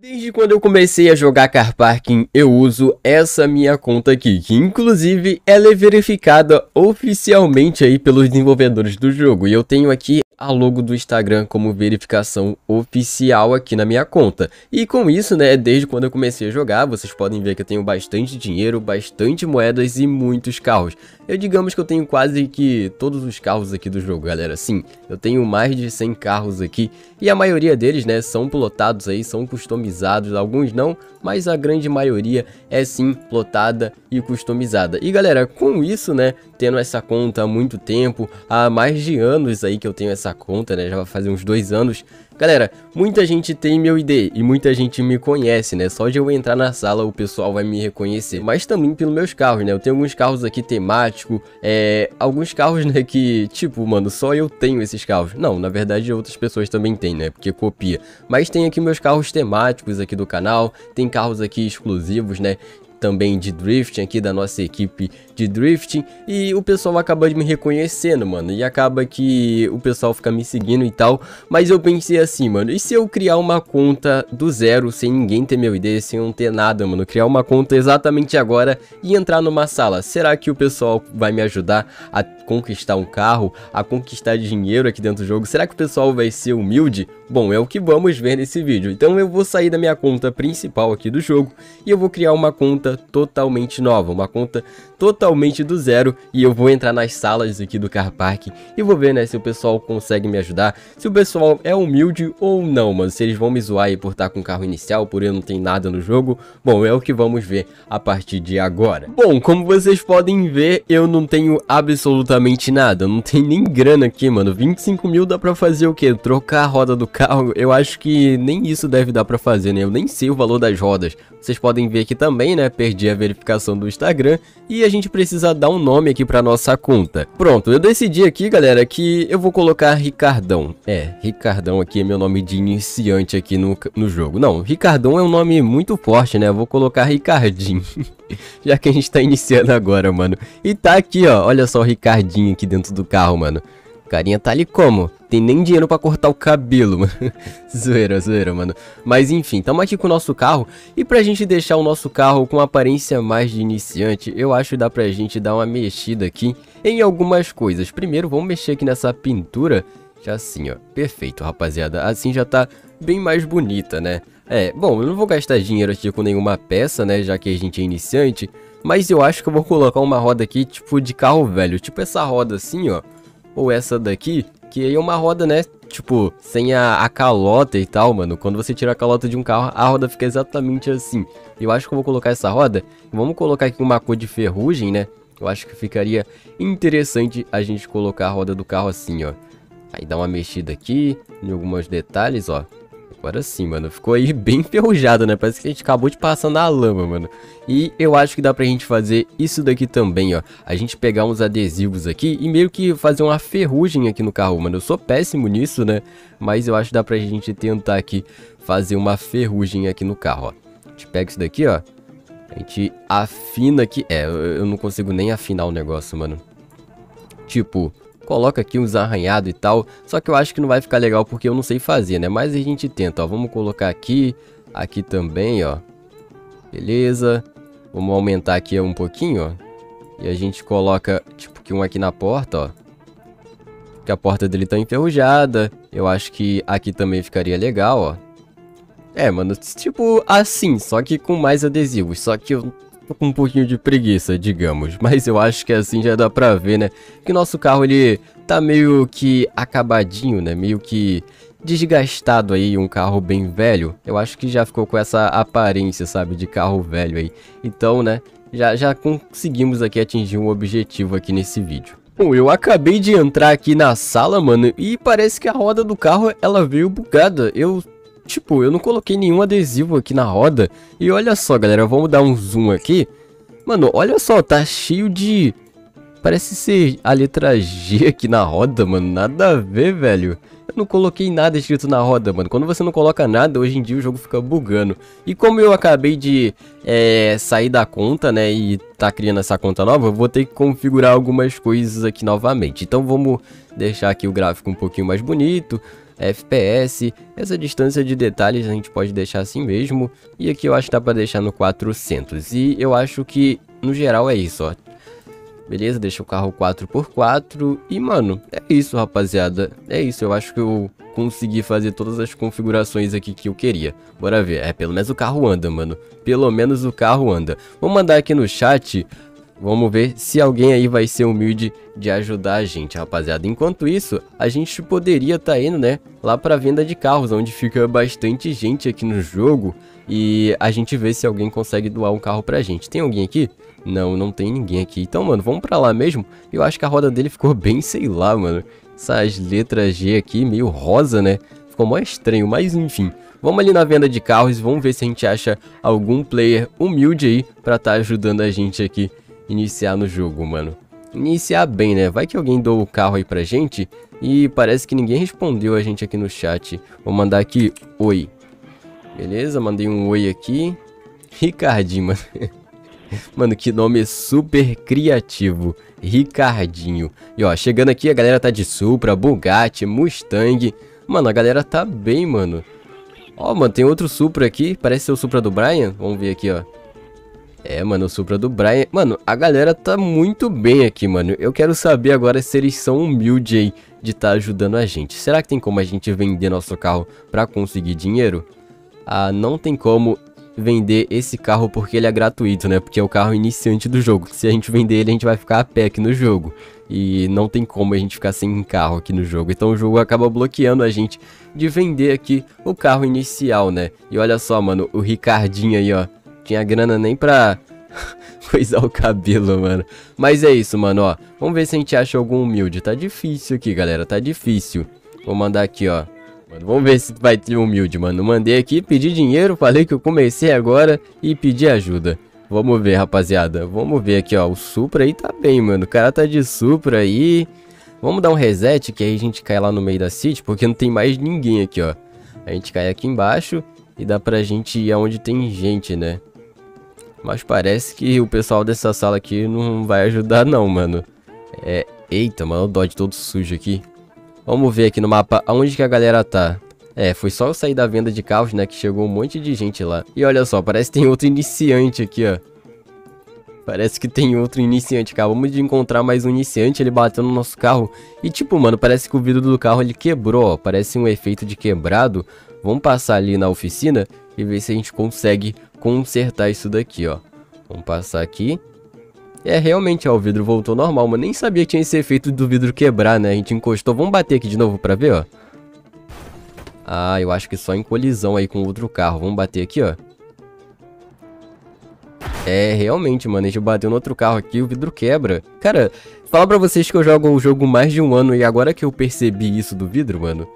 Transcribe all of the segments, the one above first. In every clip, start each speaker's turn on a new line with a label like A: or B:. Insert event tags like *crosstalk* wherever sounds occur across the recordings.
A: Desde quando eu comecei a jogar Car Parking, eu uso essa minha conta aqui, que inclusive ela é verificada oficialmente aí pelos desenvolvedores do jogo. E eu tenho aqui a logo do Instagram como verificação oficial aqui na minha conta. E com isso, né, desde quando eu comecei a jogar, vocês podem ver que eu tenho bastante dinheiro, bastante moedas e muitos carros. Eu digamos que eu tenho quase que todos os carros aqui do jogo, galera. Sim, eu tenho mais de 100 carros aqui e a maioria deles, né, são plotados aí, são customizados, alguns não, mas a grande maioria é sim plotada e customizada. E galera, com isso, né, tendo essa conta há muito tempo, há mais de anos aí que eu tenho essa conta, né? Já vai fazer uns dois anos. Galera, muita gente tem meu ID e muita gente me conhece, né? Só de eu entrar na sala o pessoal vai me reconhecer. Mas também pelos meus carros, né? Eu tenho alguns carros aqui temáticos, é... Alguns carros, né, que, tipo, mano, só eu tenho esses carros. Não, na verdade outras pessoas também têm, né? Porque copia. Mas tem aqui meus carros temáticos aqui do canal, tem carros aqui exclusivos, né? Também de drifting aqui da nossa equipe de drifting e o pessoal acaba de me reconhecendo, mano, e acaba que o pessoal fica me seguindo e tal, mas eu pensei assim, mano, e se eu criar uma conta do zero, sem ninguém ter meu ID, sem não ter nada, mano, criar uma conta exatamente agora e entrar numa sala, será que o pessoal vai me ajudar a conquistar um carro, a conquistar dinheiro aqui dentro do jogo, será que o pessoal vai ser humilde? Bom, é o que vamos ver nesse vídeo, então eu vou sair da minha conta principal aqui do jogo e eu vou criar uma conta totalmente nova, uma conta totalmente do zero e eu vou entrar nas salas aqui do Car Park e vou ver, né, se o pessoal consegue me ajudar, se o pessoal é humilde ou não, mano, se eles vão me zoar aí por estar com o carro inicial, por eu não ter nada no jogo, bom, é o que vamos ver a partir de agora. Bom, como vocês podem ver, eu não tenho absolutamente nada, eu não tenho nem grana aqui, mano, 25 mil dá pra fazer o quê? Trocar a roda do carro, eu acho que nem isso deve dar pra fazer, né, eu nem sei o valor das rodas, vocês podem ver aqui também, né, perdi a verificação do Instagram e a gente precisa dar um nome aqui para nossa conta. Pronto, eu decidi aqui, galera, que eu vou colocar Ricardão. É, Ricardão aqui é meu nome de iniciante aqui no, no jogo. Não, Ricardão é um nome muito forte, né? Eu vou colocar Ricardinho. *laughs* Já que a gente tá iniciando agora, mano. E tá aqui, ó. Olha só o Ricardinho aqui dentro do carro, mano. Carinha tá ali como? Tem nem dinheiro pra cortar o cabelo, *laughs* mano. zoeira, zoeira, mano. Mas enfim, tamo aqui com o nosso carro. E pra gente deixar o nosso carro com aparência mais de iniciante, eu acho que dá pra gente dar uma mexida aqui em algumas coisas. Primeiro, vamos mexer aqui nessa pintura. Já assim, ó. Perfeito, rapaziada. Assim já tá bem mais bonita, né? É, bom, eu não vou gastar dinheiro aqui com nenhuma peça, né? Já que a gente é iniciante. Mas eu acho que eu vou colocar uma roda aqui, tipo, de carro velho. Tipo essa roda assim, ó ou essa daqui, que aí é uma roda, né? Tipo, sem a, a, calota e tal, mano. Quando você tira a calota de um carro, a roda fica exatamente assim. Eu acho que eu vou colocar essa roda. Vamos colocar aqui uma cor de ferrugem, né? Eu acho que ficaria interessante a gente colocar a roda do carro assim, ó. Aí dá uma mexida aqui, em alguns detalhes, ó. Agora sim, mano. Ficou aí *laughs* bem enferrujado, né? Parece que a gente acabou de passar na lama, mano. E eu acho que dá pra gente fazer isso daqui também, ó. A gente pegar uns adesivos aqui e meio que fazer uma ferrugem aqui no carro, mano. Eu sou péssimo nisso, né? Mas eu acho que dá pra gente tentar aqui fazer uma ferrugem aqui no carro, ó. A gente pega isso daqui, ó. A gente afina aqui. É, eu não consigo nem afinar o negócio, mano. Tipo, coloca aqui uns arranhados e tal. Só que eu acho que não vai ficar legal porque eu não sei fazer, né? Mas a gente tenta, ó. Vamos colocar aqui, aqui também, ó. Beleza. Vamos aumentar aqui um pouquinho, ó. E a gente coloca, tipo, que um aqui na porta, ó. Que a porta dele tá enferrujada. Eu acho que aqui também ficaria legal, ó. É, mano, tipo assim, só que com mais adesivos. Só que eu Tô com um pouquinho de preguiça, digamos, *laughs* mas eu acho que assim já dá pra ver, né? Que nosso carro ele tá meio que acabadinho, né? Meio que desgastado aí, um carro bem velho. Eu acho que já ficou com essa aparência, sabe, de carro velho aí. Então, né, já, já conseguimos aqui atingir um objetivo aqui nesse vídeo. Bom, eu acabei de entrar aqui na sala, mano, e parece que a roda do carro, ela veio bugada. Eu Tipo, eu não coloquei nenhum adesivo aqui na roda. E olha só, galera, vamos dar um zoom aqui. Mano, olha só, tá cheio de... Parece ser a letra G aqui na roda, mano. Nada a ver, velho. Eu não coloquei nada escrito na roda, mano. Quando você não coloca nada, hoje em dia o jogo fica bugando. E como eu acabei de é, sair da conta, né, e tá criando essa conta nova, eu vou ter que configurar algumas coisas aqui novamente. Então vamos deixar aqui o gráfico um pouquinho mais bonito FPS, essa distância de detalhes a gente pode deixar assim mesmo, e aqui eu acho que dá pra deixar no 400, e eu acho que no geral é isso, ó. Beleza, deixa o carro 4x4, e mano, é isso rapaziada, é isso, eu acho que eu consegui fazer todas as configurações aqui que eu queria. Bora ver, é, pelo menos o carro anda, mano, pelo menos o carro anda. Vou mandar aqui no chat Vamos ver se alguém aí vai ser humilde de ajudar a gente, rapaziada. Enquanto isso, a gente poderia estar tá indo, né, lá para venda de carros, onde fica bastante gente aqui no jogo. E a gente vê se alguém consegue doar um carro pra gente. Tem alguém aqui? Não, não tem ninguém aqui. Então, mano, vamos pra lá mesmo. Eu acho que a roda dele ficou *laughs* bem, sei lá, mano. Essas letras G aqui, meio rosa, né? Ficou mó estranho, mas enfim. Vamos ali na venda de carros vamos ver se a gente acha algum player humilde aí pra estar tá ajudando a gente aqui iniciar no jogo, mano. Iniciar bem, né? Vai que alguém doou o carro aí pra gente e parece que ninguém respondeu a gente aqui no chat. Vou mandar aqui, oi. Beleza, mandei um oi aqui. *laughs* Ricardinho, mano. *laughs* mano, que nome super criativo. Ricardinho. E ó, chegando aqui a galera tá de Supra, Bugatti, Mustang. Mano, a galera tá bem, mano. Ó, mano, tem outro Supra aqui. Parece ser o Supra do Brian. Vamos ver aqui, ó. É, mano, o Supra do Brian. Mano, a galera tá muito bem aqui, mano. Eu quero saber agora se eles são humildes aí de estar tá ajudando a gente. Será que tem como a gente vender nosso carro pra conseguir dinheiro? Ah, não tem como vender esse carro porque ele é gratuito, né? Porque é o carro iniciante do jogo. Se a gente vender ele, a gente vai ficar a pé aqui no jogo. E não tem como a gente ficar sem carro aqui no jogo. Então o jogo acaba bloqueando a gente de vender aqui o carro inicial, né? E olha só, mano, o Ricardinho aí, ó tinha grana nem pra *laughs* coisar o cabelo, mano. Mas é isso, mano, ó. Vamos ver se a gente acha algum humilde. Tá difícil aqui, galera. Tá difícil. Vou mandar aqui, ó. Mano, vamos ver se vai ter humilde, mano. Mandei aqui, pedi dinheiro, falei que eu comecei agora e pedi ajuda. Vamos ver, rapaziada. Vamos ver aqui, ó. O Supra aí tá bem, mano. O cara tá de Supra aí. Vamos dar um reset, que aí a gente cai lá no meio da city, porque não tem mais ninguém aqui, ó. A gente cai aqui embaixo e dá pra gente ir aonde tem gente, né? Mas parece que o pessoal dessa sala aqui não vai ajudar não, mano. É... Eita, mano, o Dodge todo sujo aqui. Vamos ver aqui no mapa aonde que a galera tá. É, foi só eu sair da venda de carros, né, que chegou um monte de gente lá. E olha só, parece que tem outro iniciante aqui, ó. Parece que tem outro iniciante. Acabamos de encontrar mais um iniciante, ele bateu no nosso carro. E tipo, mano, parece que o vidro do carro ele quebrou, ó. Parece um efeito de quebrado. Vamos passar ali na oficina e ver se a gente consegue consertar isso daqui, ó. Vamos passar aqui. É, realmente, ó, o vidro voltou normal, mas nem sabia que tinha esse efeito do vidro quebrar, né? A gente encostou. Vamos bater aqui de novo pra ver, ó. Ah, eu acho que só em colisão aí com outro carro. Vamos bater aqui, ó. É, realmente, mano, a gente bateu no outro carro aqui o vidro quebra. Cara, fala pra vocês que eu jogo o jogo mais de um ano e agora que eu percebi isso do vidro, mano,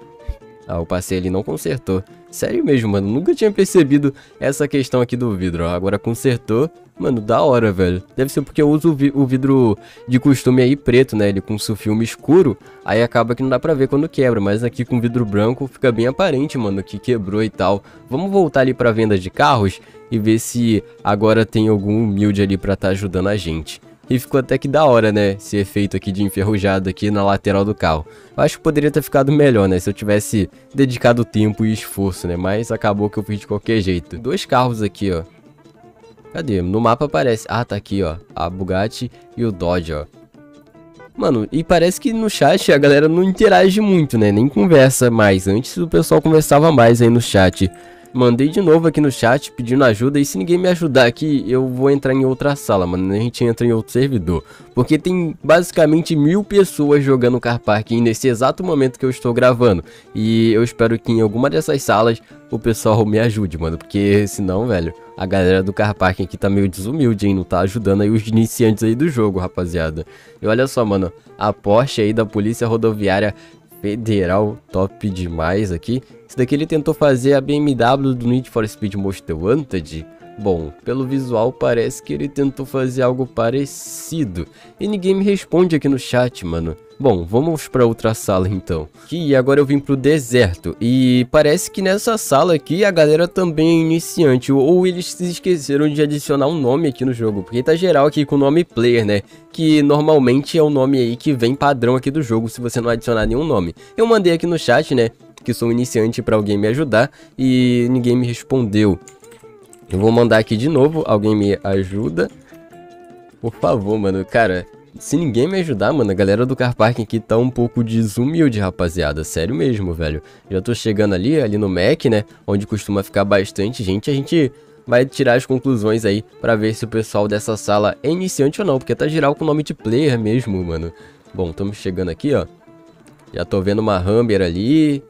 A: ah, o passei ali não consertou. Sério mesmo, mano. Nunca tinha percebido essa questão aqui do vidro. Agora consertou. Mano, da hora, velho. Deve ser porque eu uso o, vi o vidro de costume aí preto, né? Ele com filme escuro. Aí acaba que não dá pra ver quando quebra. Mas aqui com vidro branco fica bem aparente, mano, que quebrou e tal. Vamos voltar ali pra venda de carros e ver se agora tem algum humilde ali pra estar tá ajudando a gente. E ficou até que da hora, né? Esse efeito aqui de enferrujado aqui na lateral do carro. Eu acho que poderia ter ficado melhor, né? Se eu tivesse dedicado tempo e esforço, né? Mas acabou que eu fiz de qualquer jeito. Dois carros aqui, ó. Cadê? No mapa aparece. Ah, tá aqui, ó. A Bugatti e o Dodge, ó. Mano, e parece que no chat a galera não interage muito, né? Nem conversa mais. Antes o pessoal conversava mais aí no chat. Mandei de novo aqui no chat pedindo ajuda e se ninguém me ajudar aqui, eu vou entrar em outra sala, mano. A gente entra em outro servidor. Porque tem basicamente mil pessoas jogando Car Parking nesse exato momento que eu estou gravando. E eu espero que em alguma dessas salas o pessoal me ajude, mano. Porque senão, velho, a galera do Car Parking aqui tá meio desumilde, hein? Não tá ajudando aí os iniciantes aí do jogo, rapaziada. E olha só, mano, a Porsche aí da Polícia Rodoviária Federal top demais aqui. Esse daqui ele tentou fazer a BMW do Need for Speed Most Wanted. Bom, pelo visual parece que ele tentou fazer algo parecido. E ninguém me responde aqui no chat, mano. Bom, vamos para outra sala então. E agora eu vim pro deserto. E parece que nessa sala aqui a galera também é iniciante. Ou eles se esqueceram de adicionar um nome aqui no jogo. Porque tá geral aqui com o nome player, né? Que normalmente é o nome aí que vem padrão aqui do jogo se você não adicionar nenhum nome. Eu mandei aqui no chat, né? que sou iniciante para alguém me ajudar e ninguém me respondeu. Eu vou mandar aqui de novo, alguém me ajuda. Por favor, mano, cara, se ninguém me ajudar, mano, a galera do car parking aqui tá um pouco desumilde, rapaziada. Sério mesmo, velho. Já tô chegando ali, ali no Mac, né? Onde costuma ficar bastante gente. A gente vai tirar as conclusões aí pra ver se o pessoal dessa sala é iniciante ou não. Porque tá geral com nome de player mesmo, mano. Bom, estamos chegando aqui, ó. Já tô vendo uma Humber ali.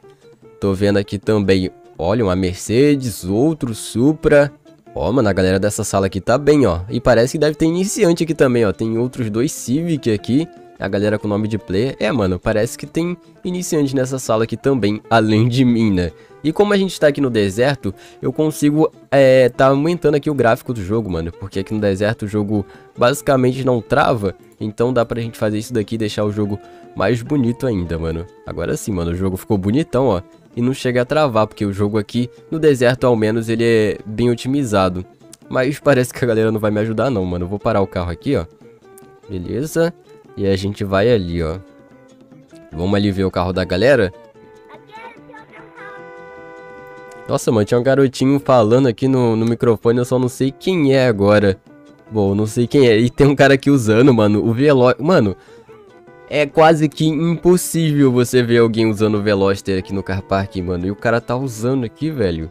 A: Tô vendo aqui também, olha, uma Mercedes, outro Supra. Ó, mano, a galera dessa sala aqui tá bem, ó. E parece que deve ter iniciante aqui também, ó. Tem outros dois Civic aqui. A galera com nome de player. É, mano, parece que tem iniciante nessa sala aqui também, *laughs* além de mim, né? E como a gente tá aqui no deserto, eu consigo, é, tá aumentando aqui o gráfico do jogo, mano. Porque aqui no deserto o jogo basicamente não trava. Então dá pra gente fazer isso daqui e deixar o jogo mais bonito ainda, mano. Agora sim, mano, o jogo ficou bonitão, ó e não chega a travar, porque o jogo aqui, no deserto ao menos, ele é bem otimizado. Mas parece que a galera não vai me ajudar não, mano. Eu vou parar o carro aqui, ó. Beleza. E a gente vai ali, ó. Vamos ali ver o carro da galera. Nossa, mano, tinha um garotinho falando aqui no, no microfone, eu só não sei quem é agora. Bom, não sei quem é. E tem um cara aqui usando, mano, o Veloz... Mano, é quase que impossível você ver alguém usando o Veloster aqui no car park, mano. E o cara tá usando aqui, velho.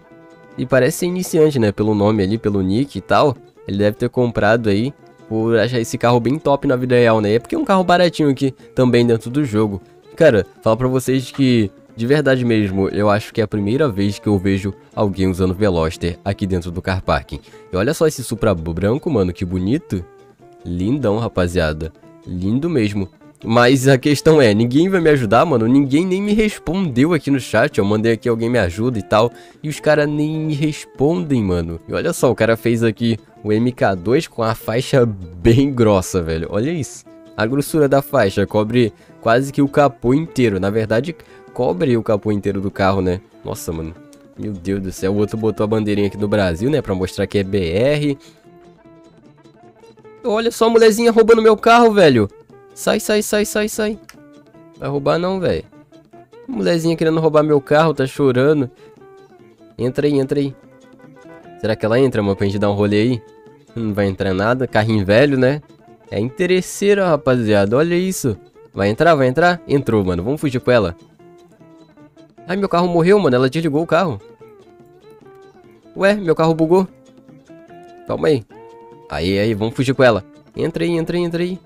A: E parece ser iniciante, né? Pelo nome ali, pelo nick e tal. Ele deve ter comprado aí por achar esse carro bem top na vida real, né? É porque é um carro baratinho aqui também dentro do jogo. Cara, falo pra vocês que, de verdade mesmo, eu acho que é a primeira vez que eu vejo alguém usando Veloster aqui dentro do car. E olha só esse Supra branco, mano, que bonito. Lindão, rapaziada. Lindo mesmo. Mas a questão é, ninguém vai me ajudar, mano. Ninguém nem me respondeu aqui no chat. Eu mandei aqui alguém me ajuda e tal. E os caras nem me respondem, mano. E olha só, o cara fez aqui o MK2 com a faixa bem grossa, velho. Olha isso. A grossura da faixa cobre quase que o capô inteiro. Na verdade, cobre o capô inteiro do carro, né? Nossa, mano. Meu Deus do céu. O outro botou a bandeirinha aqui do Brasil, né? Pra mostrar que é BR. Olha só a mulherzinha roubando meu carro, velho. Sai, sai, sai, sai, sai. Vai roubar não, velho. Mulherzinha querendo roubar meu carro, tá chorando. Entra aí, entra aí. Será que ela entra, mano, pra gente dar um rolê aí? Não vai entrar nada, carrinho velho, né? É interesseira, rapaziada, olha isso. Vai entrar, vai entrar? Entrou, mano, vamos fugir com ela. Ai, meu carro morreu, mano, ela desligou o carro. Ué, meu carro bugou. Calma aí. Aí, aí, vamos fugir com ela. Entra aí, entra aí, entra aí.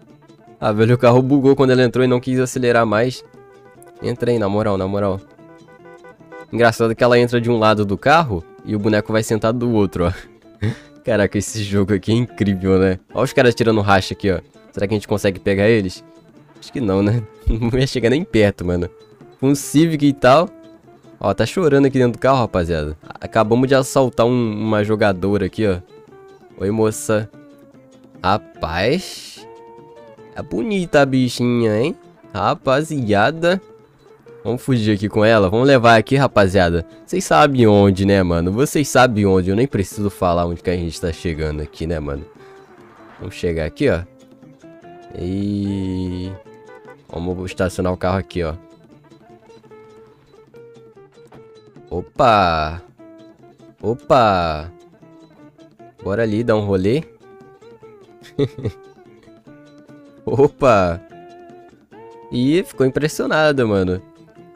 A: Ah, velho, o carro bugou quando ele entrou e não quis acelerar mais. Entra aí, na moral, na moral. Engraçado que ela entra de um lado do carro e o boneco vai sentado do outro, ó. *laughs* Caraca, esse jogo aqui é incrível, né? Olha os caras tirando racha aqui, ó. Será que a gente consegue pegar eles? Acho que não, né? *laughs* Não ia chegar nem perto, mano. Com um Civic e tal. Ó, tá chorando aqui dentro do carro, rapaziada. Acabamos de assaltar um, uma jogadora aqui, ó. Oi, moça. Rapaz... É bonita a bichinha, hein? Rapaziada. Vamos fugir aqui com ela. Vamos levar aqui, rapaziada. Vocês sabem onde, né, mano? Vocês sabem onde. Eu nem preciso falar onde que a gente tá chegando aqui, né, mano? Vamos chegar aqui, ó. E... Vamos estacionar o carro aqui, ó. Opa! Opa! Bora ali dar um rolê. *laughs* Opa! E ficou impressionada, mano.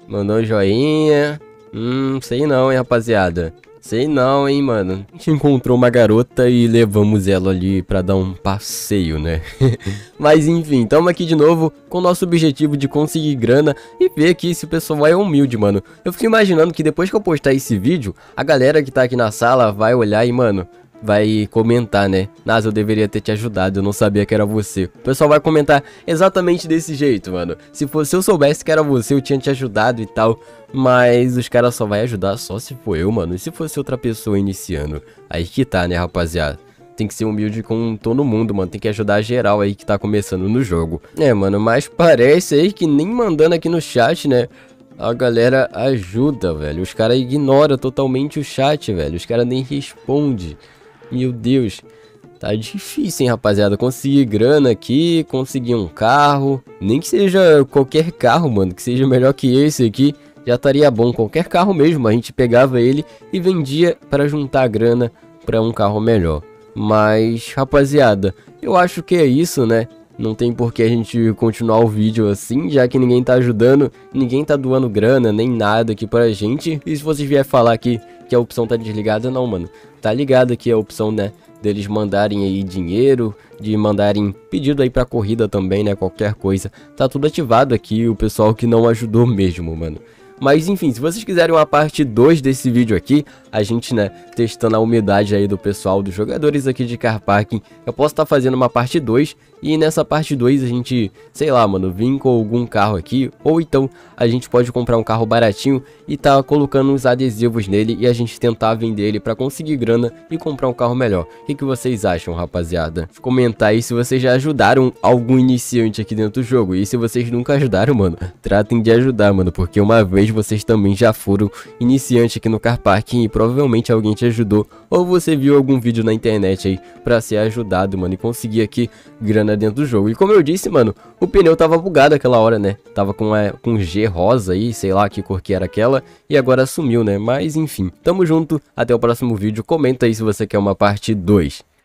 A: Mandou um joinha. Hum, sei não, hein, rapaziada. Sei não, hein, mano. A gente encontrou uma garota e levamos ela ali pra dar um passeio, né? *laughs* Mas enfim, tamo aqui de novo com o nosso objetivo de conseguir grana e ver aqui se o pessoal é humilde, mano. Eu fico imaginando que depois que eu postar esse vídeo, a galera que tá aqui na sala vai olhar e, mano, vai comentar, né? Nas, eu deveria ter te ajudado, eu não sabia que era você. O pessoal vai comentar exatamente desse jeito, mano. Se, fosse, se eu soubesse que era você, eu tinha te ajudado e tal. Mas os caras só vai ajudar só se for eu, mano. E se fosse outra pessoa iniciando? Aí que tá, né, rapaziada? Tem que ser humilde com todo mundo, mano. Tem que ajudar geral aí que tá começando no jogo. É, mano, mas *laughs* parece aí que nem mandando aqui no chat, né? A galera ajuda, velho. Os caras ignoram totalmente o chat, velho. Os caras nem respondem. Meu Deus. Tá difícil, hein, rapaziada. Conseguir grana aqui, conseguir um carro. Nem que seja qualquer carro, mano. Que seja melhor que esse aqui. já estaria bom. Qualquer carro mesmo, a gente pegava ele e vendia para juntar grana para um carro melhor. Mas, rapaziada, eu acho que é isso, né? Não tem por que a gente continuar o vídeo assim, já que ninguém tá ajudando, ninguém tá doando grana, nem nada aqui pra gente. E se vocês vier falar aqui que a opção tá desligada, não, mano. Tá ligado aqui a opção, né? Deles mandarem aí dinheiro, de mandarem pedido aí pra corrida também, né? Qualquer coisa. Tá tudo ativado aqui, o pessoal que não ajudou mesmo, mano. Mas enfim, se vocês quiserem uma parte 2 desse vídeo aqui, a gente, né, testando a umidade aí do pessoal, dos jogadores aqui de Car Parking, eu posso estar tá fazendo uma parte 2 e nessa parte 2 a gente, sei lá, mano, vir com algum carro aqui, ou então a gente pode comprar um carro baratinho e tá colocando uns adesivos nele e a gente tentar vender ele para conseguir grana e comprar um carro melhor. O que, que vocês acham, rapaziada? Comentar aí se vocês já ajudaram algum iniciante aqui dentro do jogo. E se vocês nunca ajudaram, mano, tratem de ajudar, mano, porque uma vez vocês também já foram iniciante aqui no Car Parking e provavelmente alguém te ajudou ou você viu algum vídeo na internet aí pra ser ajudado, mano, e conseguir aqui grana dentro do jogo. E como eu disse, mano, o pneu tava bugado aquela hora, né? Tava com, é, com G rosa aí, sei lá que cor que era aquela, e agora sumiu, né? Mas enfim, tamo junto, até o próximo vídeo, comenta aí se você quer uma parte 2.